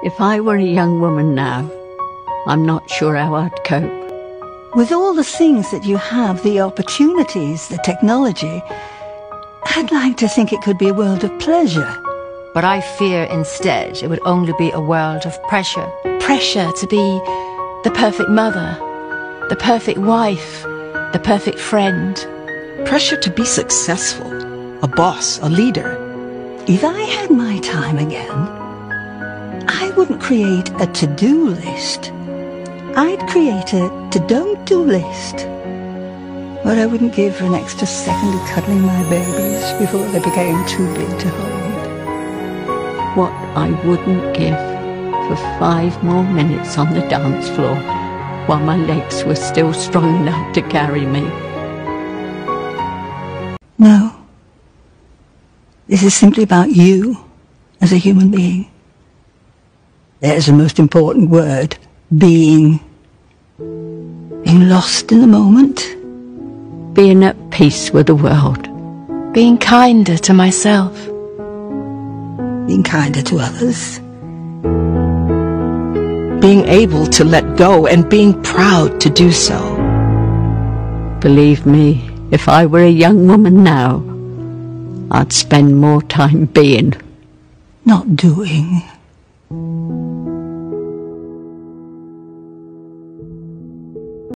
If I were a young woman now, I'm not sure how I'd cope. With all the things that you have, the opportunities, the technology, I'd like to think it could be a world of pleasure. But I fear instead it would only be a world of pressure. Pressure to be the perfect mother, the perfect wife, the perfect friend. Pressure to be successful, a boss, a leader. If I had my time again, I wouldn't create a to-do list. I'd create a to-don't-do list. But I wouldn't give for an extra second of cuddling my babies before they became too big to hold. What I wouldn't give for five more minutes on the dance floor while my legs were still strong enough to carry me. No. This is simply about you as a human being. There's the most important word. Being. Being lost in the moment. Being at peace with the world. Being kinder to myself. Being kinder to others. Being able to let go and being proud to do so. Believe me, if I were a young woman now, I'd spend more time being. Not doing.